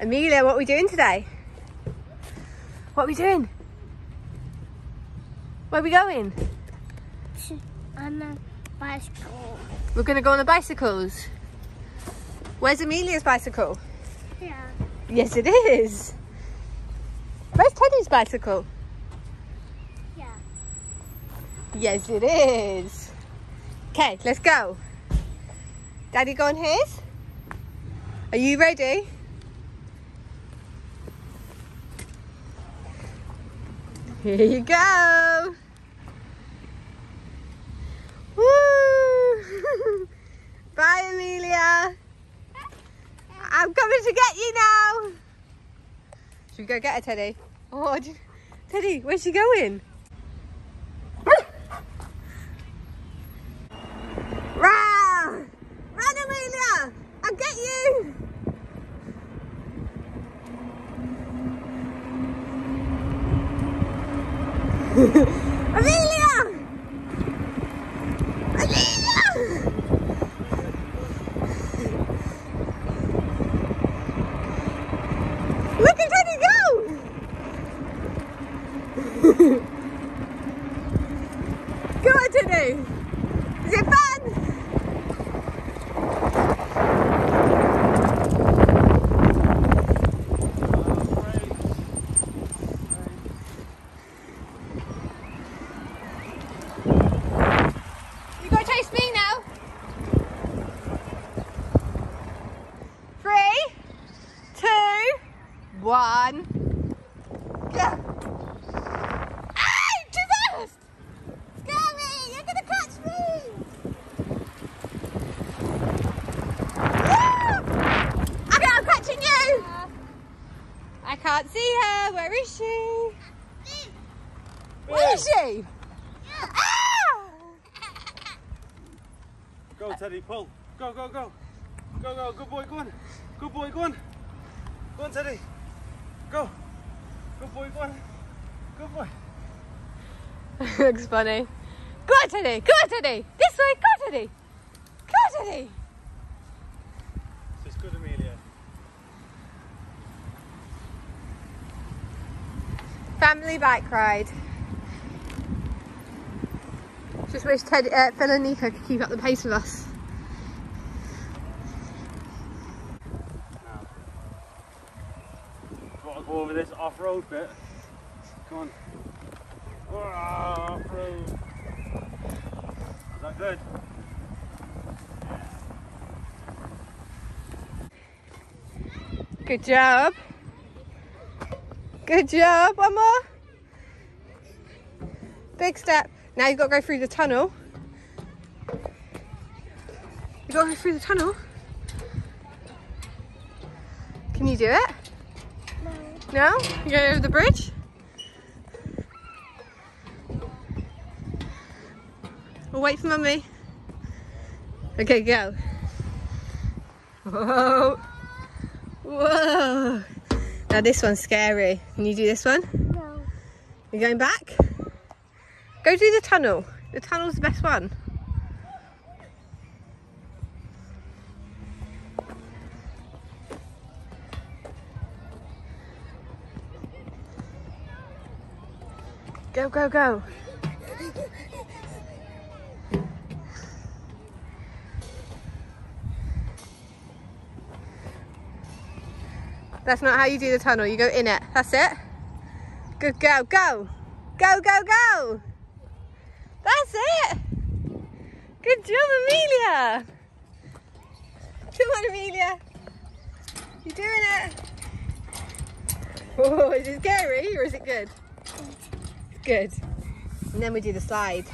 Amelia, what are we doing today? What are we doing? Where are we going? On a bicycle. We're going to go on the bicycles. Where's Amelia's bicycle? Yeah. Yes, it is. Where's Teddy's bicycle? Yeah. Yes, it is. Okay, let's go. Daddy go on his? Are you ready? Here you go. Woo! Bye, Amelia. I'm coming to get you now. Should we go get her, Teddy? Oh, Teddy, where's she going? Run! Run, Amelia! I'll get you! Amelia! Amelia! Look at Teddy go! Go on, Teddy! Is it fun? You gotta chase me now. Three, two, one. Go. Ay, too fast! Scary, you're gonna catch me! Ah! Okay, I'm catching you! I can't see her. Where is she? Where is she? Ah! Go, Teddy, pull. Go, go, go. Go, go. Good boy, go on. Good boy, go on. Go on, Teddy. Go. Good boy, go on. Good boy. Looks funny. Go on, Teddy. Go on, Teddy. This way. Go on, Teddy. Go on, Teddy. This is good, Amelia. Family bike ride. Just wish Ted, uh, Phil and Nico could keep up the pace with us. Now. Got to go over this off-road bit. Come on. Oh, off-road. Is that good? Good job. Good job. One more. Big step. Now you've got to go through the tunnel. You've got to go through the tunnel. Can you do it? No. No? You go over the bridge? We'll wait for mummy. Okay, go. Whoa. Whoa. Now this one's scary. Can you do this one? No. You're going back? Go do the tunnel. The tunnel's the best one. Go, go, go. That's not how you do the tunnel. You go in it. That's it. Good go. Go. Go, go, go. That's it. Good job, Amelia. Come on, Amelia. You're doing it. Oh, is it scary or is it good? Good. And then we do the slide.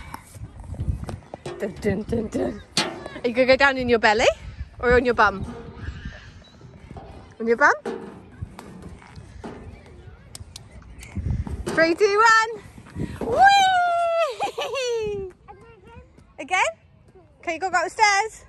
Dun, dun, dun, dun. Are you going to go down in your belly or on your bum? On your bum? Three, two, one. Whee! Again? Okay, you got to go up the stairs.